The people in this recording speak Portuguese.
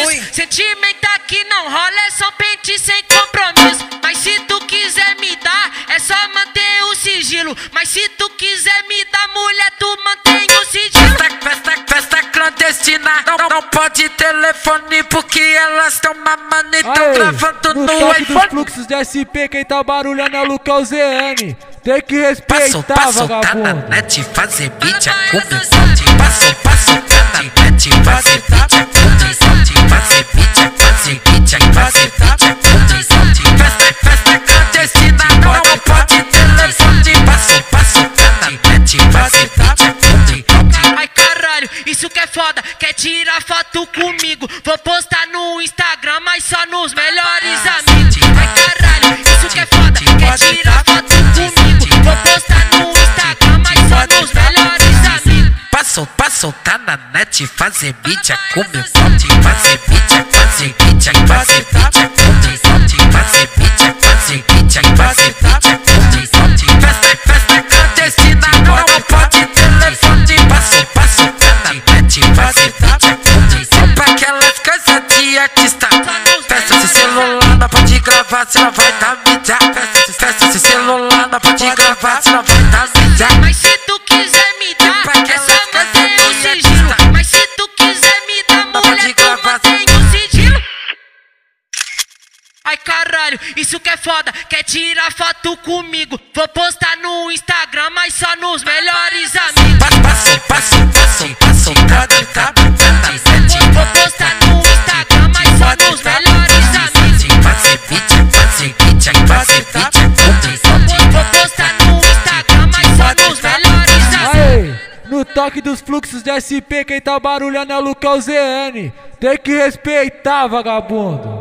Ruim. Sentimento aqui não rola, é só pente sem compromisso. Mas se tu quiser me dar, é só manter o sigilo. Mas se tu quiser me dar, mulher, tu mantém o sigilo. Festa, festa, festa clandestina. Não, não pode telefone porque elas tão mamando e tão Aê, gravando no no, toque dos iPhone. fluxos de SP, quem tá barulhando é o Lucão ZN. Tem que respeitar, soltar na vagabundo. net, fazer beat é Fala pra com ela isso que é foda, quer tirar foto comigo? Vou postar no Instagram, mas só nos melhores Passo, passo, tá na net, fazer é com meu forte. Fazer é fazer é fazer é com meu forte. Fazer é fazer é fazer é com meu forte. Festa, festa clandestina, não, não pode telefone. Passo, passo, tá na net, fazer é com meu forte. Pra aquelas coisas de artista. Festa esse celular, não pode gravar, senão vai dar mídia. Festa, festa celular, não pode gravar, senão vai caralho, isso que é foda, quer tirar foto comigo? Vou postar no Instagram, mas só nos melhores amigos. Passo, passo, passo, passo, pode tá. Vou postar no Instagram, mas só nos melhores amigos. Fazer beat, com meu forte. Vou postar no Instagram, mas só nos melhores amigos. Aê, no toque dos fluxos de SP, quem tá barulhando é o Lucão ZN. Tem que respeitar, vagabundo.